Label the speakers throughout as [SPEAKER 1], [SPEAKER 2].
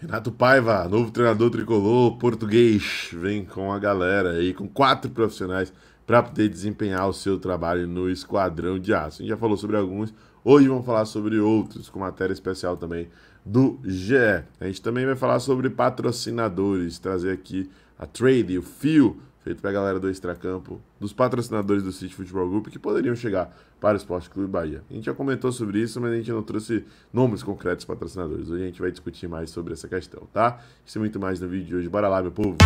[SPEAKER 1] Renato Paiva, novo treinador tricolor português, vem com a galera aí, com quatro profissionais para poder desempenhar o seu trabalho no Esquadrão de Aço. A gente já falou sobre alguns, hoje vamos falar sobre outros, com matéria especial também do GE. A gente também vai falar sobre patrocinadores, trazer aqui a trade, o fio feito para a galera do Extracampo, dos patrocinadores do City Futebol Group que poderiam chegar para o Esporte Clube Bahia. A gente já comentou sobre isso, mas a gente não trouxe nomes concretos patrocinadores. Hoje a gente vai discutir mais sobre essa questão, tá? Isso e muito mais no vídeo de hoje. Bora lá, meu povo!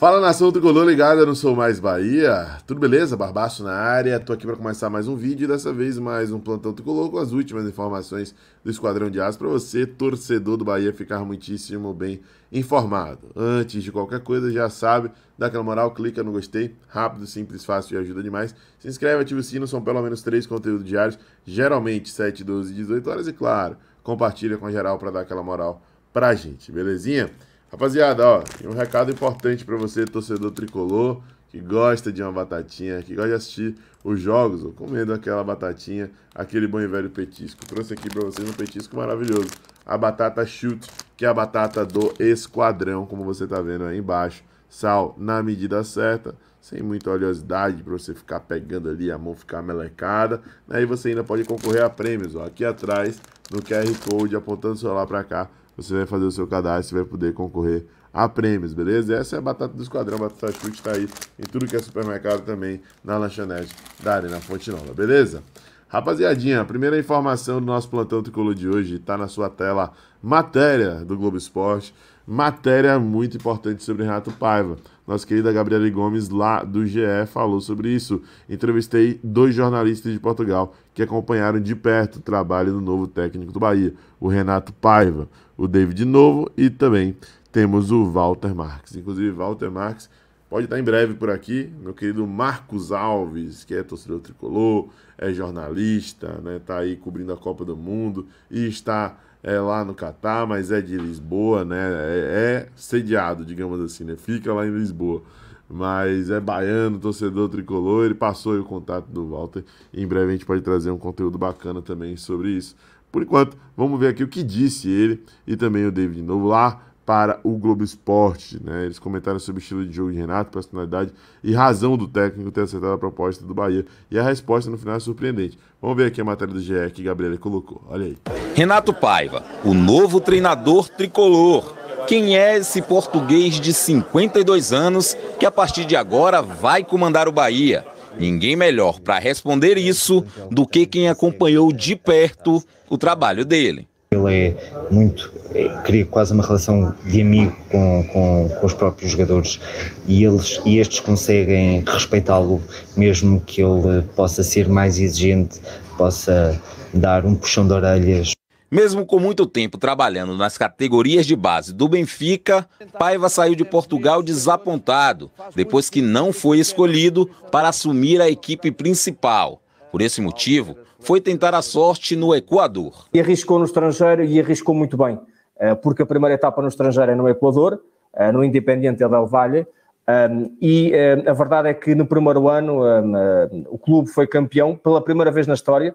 [SPEAKER 1] Fala nação tricolor ligada no Sou Mais Bahia, tudo beleza? Barbaço na área, tô aqui para começar mais um vídeo dessa vez mais um plantão tricolor com as últimas informações do Esquadrão de Aço para você, torcedor do Bahia, ficar muitíssimo bem informado. Antes de qualquer coisa, já sabe, dá aquela moral, clica no gostei, rápido, simples, fácil e ajuda demais. Se inscreve, ativa o sino, são pelo menos três conteúdos diários, geralmente 7, 12 e 18 horas e claro, compartilha com a geral para dar aquela moral pra gente, belezinha? Rapaziada, ó, um recado importante para você, torcedor tricolor, que gosta de uma batatinha, que gosta de assistir os jogos, ou comendo aquela batatinha, aquele bom e velho petisco. Trouxe aqui para vocês um petisco maravilhoso, a batata chute, que é a batata do esquadrão, como você tá vendo aí embaixo. Sal na medida certa, sem muita oleosidade para você ficar pegando ali, a mão ficar melecada. Aí você ainda pode concorrer a prêmios, ó, aqui atrás, no QR Code, apontando o celular para cá, você vai fazer o seu cadastro e vai poder concorrer a prêmios, beleza? Essa é a batata do esquadrão, a batata chute está aí em tudo que é supermercado também, na lanchonete da Arena Fonte Nova, beleza? Rapaziadinha, a primeira informação do nosso plantão tricolor de hoje está na sua tela, matéria do Globo Esporte, matéria muito importante sobre Renato Paiva. Nossa querida Gabriela Gomes, lá do GE, falou sobre isso. Entrevistei dois jornalistas de Portugal que acompanharam de perto o trabalho do novo técnico do Bahia, o Renato Paiva, o David Novo e também temos o Walter Marques. Inclusive, Walter Marques pode estar em breve por aqui. Meu querido Marcos Alves, que é torcedor tricolor, é jornalista, né? Tá aí cobrindo a Copa do Mundo e está é, lá no Catar, mas é de Lisboa, né? É, é, sediado, digamos assim, né? Fica lá em Lisboa. Mas é baiano, torcedor tricolor. Ele passou o contato do Walter. E em breve a gente pode trazer um conteúdo bacana também sobre isso. Por enquanto, vamos ver aqui o que disse ele e também o David Novo lá para o Globo Esporte. Né? Eles comentaram sobre o estilo de jogo de Renato, personalidade e razão do técnico ter acertado a proposta do Bahia. E a resposta no final é surpreendente. Vamos ver aqui a matéria do GE que Gabriela colocou. Olha aí.
[SPEAKER 2] Renato Paiva, o novo treinador tricolor. Quem é esse português de 52 anos que a partir de agora vai comandar o Bahia? Ninguém melhor para responder isso do que quem acompanhou de perto o trabalho dele.
[SPEAKER 3] Ele é muito, é, cria quase uma relação de amigo com, com, com os próprios jogadores e, eles, e estes conseguem respeitá-lo, mesmo que ele possa ser mais exigente, possa dar um puxão de orelhas.
[SPEAKER 2] Mesmo com muito tempo trabalhando nas categorias de base do Benfica, Paiva saiu de Portugal desapontado, depois que não foi escolhido para assumir a equipe principal. Por esse motivo, foi tentar a sorte no Equador.
[SPEAKER 4] E arriscou no estrangeiro e arriscou muito bem, eh, porque a primeira etapa no estrangeiro é no Equador, eh, no Independiente del Valle, ehm, e eh, a verdade é que no primeiro ano ehm, o clube foi campeão pela primeira vez na história,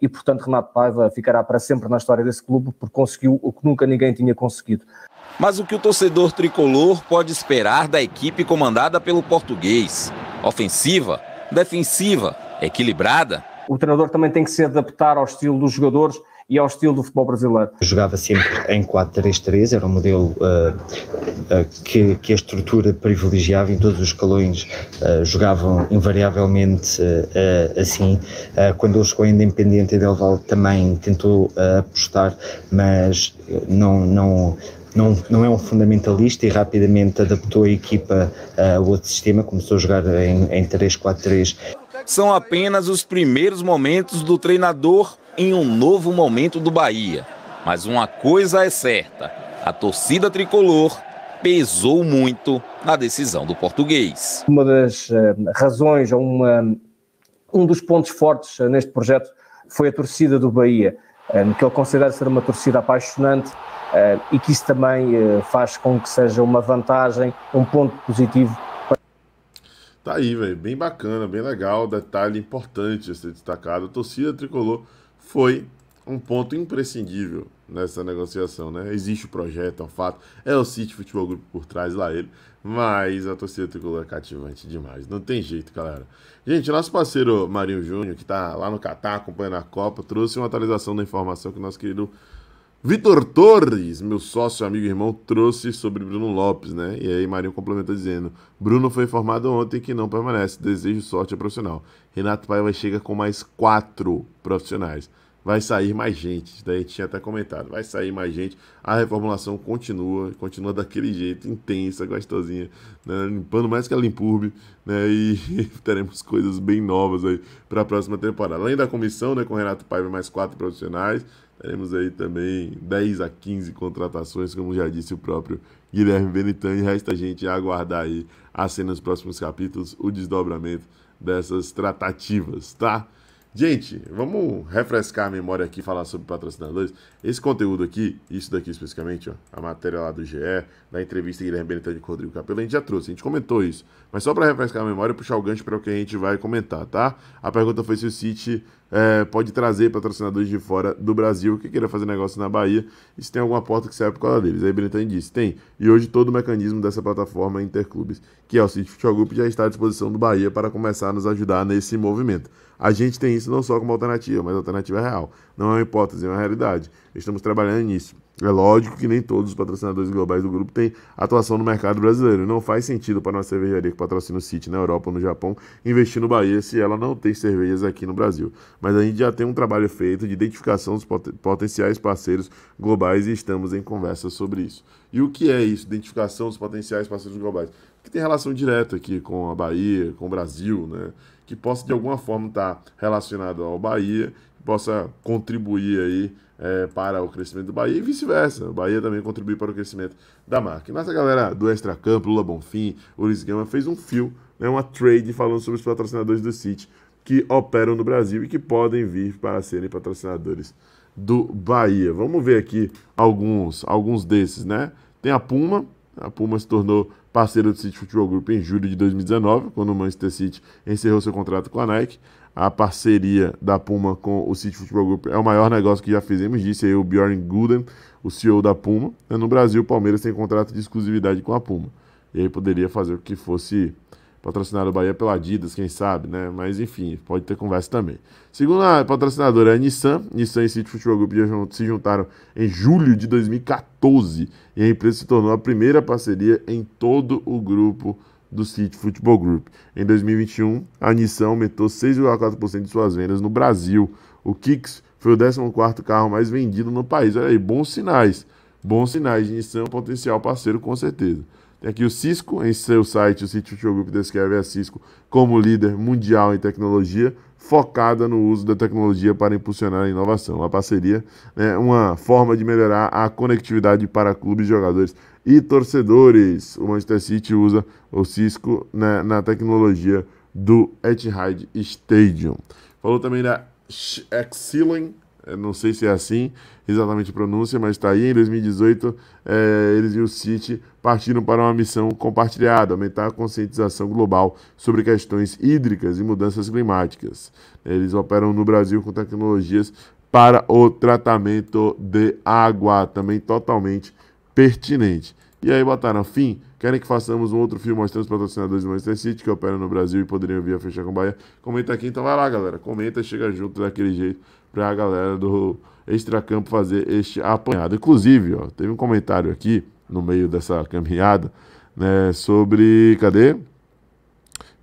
[SPEAKER 4] e portanto Renato Paiva ficará para sempre na história desse clube, porque conseguiu o que nunca ninguém tinha conseguido.
[SPEAKER 2] Mas o que o torcedor tricolor pode esperar da equipe comandada pelo português? Ofensiva? Defensiva? Equilibrada?
[SPEAKER 4] O treinador também tem que se adaptar ao estilo dos jogadores e ao estilo do futebol brasileiro.
[SPEAKER 3] Jogava sempre em 4-3-3, era um modelo uh, uh, que, que, a estrutura privilegiava em todos os escalões, uh, jogavam invariavelmente assim. quando ele chegou Independente Del Valle também tentou apostar, mas não, não, não, não é um fundamentalista e rapidamente adaptou a equipa a outro sistema, começou a jogar em, em 3-4-3
[SPEAKER 2] são apenas os primeiros momentos do treinador em um novo momento do Bahia. Mas uma coisa é certa: a torcida tricolor pesou muito na decisão do português.
[SPEAKER 4] Uma das uh, razões, uma, um dos pontos fortes uh, neste projeto foi a torcida do Bahia, uh, que ele considera ser uma torcida apaixonante e que isso também faz com que seja uma vantagem, um ponto positivo
[SPEAKER 1] Tá aí, velho. Bem bacana, bem legal. Detalhe importante a ser destacado. A torcida tricolor foi um ponto imprescindível nessa negociação, né? Existe o projeto, é um fato. É o City Futebol Grupo por trás lá ele. Mas a torcida tricolor é cativante demais. Não tem jeito, galera. Gente, nosso parceiro Marinho Júnior, que tá lá no Catar acompanhando a Copa, trouxe uma atualização da informação que o nosso querido Vitor Torres, meu sócio, amigo e irmão, trouxe sobre Bruno Lopes, né? E aí Marinho complementa dizendo: Bruno foi informado ontem que não permanece. Desejo sorte ao profissional. Renato Paiva chega com mais quatro profissionais. Vai sair mais gente. Daí a gente tinha até comentado. Vai sair mais gente. A reformulação continua, continua daquele jeito, intensa, gostosinha, né? limpando mais que a Limpurbe, né? E teremos coisas bem novas aí para a próxima temporada. Além da comissão, né, com Renato Paiva mais quatro profissionais. Teremos aí também 10 a 15 contratações, como já disse o próprio Guilherme Benitani. Resta a gente aguardar aí a cena nos próximos capítulos, o desdobramento dessas tratativas, tá? Gente, vamos refrescar a memória aqui falar sobre patrocinadores. Esse conteúdo aqui, isso daqui especificamente, ó, a matéria lá do GE, da entrevista Guilherme Benitani com Rodrigo Capello, a gente já trouxe, a gente comentou isso. Mas só para refrescar a memória e puxar o gancho para o que a gente vai comentar, tá? A pergunta foi se o City é, pode trazer patrocinadores de fora do Brasil que queira fazer negócio na Bahia e se tem alguma porta que serve por causa deles. Aí Benitani disse, tem. E hoje todo o mecanismo dessa plataforma Interclubes, que é o City Futebol Group, já está à disposição do Bahia para começar a nos ajudar nesse movimento. A gente tem isso não só como alternativa, mas alternativa real. Não é uma hipótese, é uma realidade. Estamos trabalhando nisso. É lógico que nem todos os patrocinadores globais do grupo têm atuação no mercado brasileiro. Não faz sentido para uma cervejaria que patrocina o City na Europa ou no Japão investir no Bahia se ela não tem cervejas aqui no Brasil. Mas a gente já tem um trabalho feito de identificação dos potenciais parceiros globais e estamos em conversa sobre isso. E o que é isso? Identificação dos potenciais parceiros globais? Que tem relação direta aqui com a Bahia, com o Brasil, né? Que possa de alguma forma estar relacionado ao Bahia, possa contribuir aí é, para o crescimento do Bahia e vice-versa. O Bahia também contribui para o crescimento da marca. E nossa galera do Extra Campo, Lula Bonfim, Ulis Gama, fez um fio, né, uma trade falando sobre os patrocinadores do City que operam no Brasil e que podem vir para serem patrocinadores do Bahia. Vamos ver aqui alguns, alguns desses, né? Tem a Puma, a Puma se tornou parceira do City Futebol Group em julho de 2019, quando o Manchester City encerrou seu contrato com a Nike a parceria da Puma com o City Futebol Group é o maior negócio que já fizemos, disse aí o Bjorn Guden, o CEO da Puma. No Brasil, o Palmeiras tem contrato de exclusividade com a Puma. E aí poderia fazer o que fosse patrocinado o Bahia pela Adidas, quem sabe, né? Mas enfim, pode ter conversa também. Segundo a patrocinadora é a Nissan, Nissan e City Futebol Group se juntaram em julho de 2014 e a empresa se tornou a primeira parceria em todo o grupo do City Football Group. Em 2021, a Nissan aumentou 6,4% de suas vendas no Brasil. O Kicks foi o 14º carro mais vendido no país. Olha aí, bons sinais. Bons sinais Nissan, potencial parceiro com certeza. Tem aqui o Cisco, em seu site, o City Football Group descreve a Cisco como líder mundial em tecnologia, focada no uso da tecnologia para impulsionar a inovação. A parceria é uma forma de melhorar a conectividade para clubes e jogadores e torcedores. O Manchester City usa o Cisco né, na tecnologia do Etihad Stadium. Falou também da Excelling, não sei se é assim exatamente a pronúncia, mas está aí. Em 2018, é, eles e o City partiram para uma missão compartilhada, aumentar a conscientização global sobre questões hídricas e mudanças climáticas. Eles operam no Brasil com tecnologias para o tratamento de água, também totalmente pertinente. E aí botaram fim. Querem que façamos um outro filme mostrando os patrocinadores do Manchester City que operam no Brasil e poderiam vir a fechar com o Bahia? Comenta aqui, então vai lá, galera. Comenta, chega junto daquele jeito para a galera do Extracampo fazer este apanhado. Inclusive, ó, teve um comentário aqui no meio dessa caminhada, né, sobre, cadê?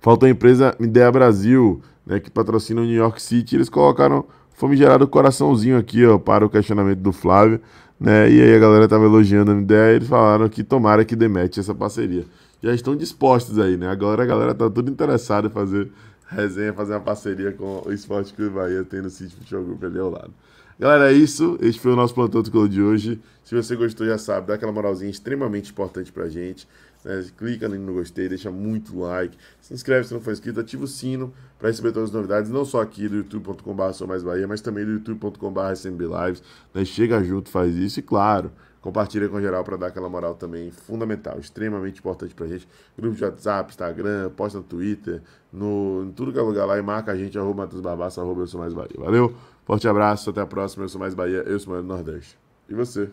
[SPEAKER 1] Faltou a empresa Ideia Brasil, né, que patrocina o New York City. Eles colocaram famigerado coraçãozinho aqui, ó, para o questionamento do Flávio. Né? E aí a galera tava elogiando a ideia e eles falaram que tomara que demete essa parceria. Já estão dispostos aí, né? Agora a galera tá tudo interessada em fazer resenha, fazer uma parceria com o Esporte Clube Bahia, tendo o City Futebol Group ali ao lado. Galera, é isso. Este foi o nosso plantão tricolor de hoje. Se você gostou, já sabe, dá aquela moralzinha extremamente importante pra gente. Né? Clica no gostei, deixa muito like, se inscreve se não for inscrito, ativa o sino para receber todas as novidades, não só aqui do youtube.com.br Sou Mais Bahia, mas também do youtube.com.br SMB Lives. Né? Chega junto, faz isso e, claro, compartilha com geral para dar aquela moral também fundamental, extremamente importante pra gente. Grupo de WhatsApp, Instagram, posta no Twitter, no, em tudo que é lugar lá e marca a gente, arroba Matheus Barbassa, arroba Eu Sou Mais Bahia. Valeu, forte abraço, até a próxima, Eu Sou Mais Bahia, Eu Sou Mais Nordeste. E você?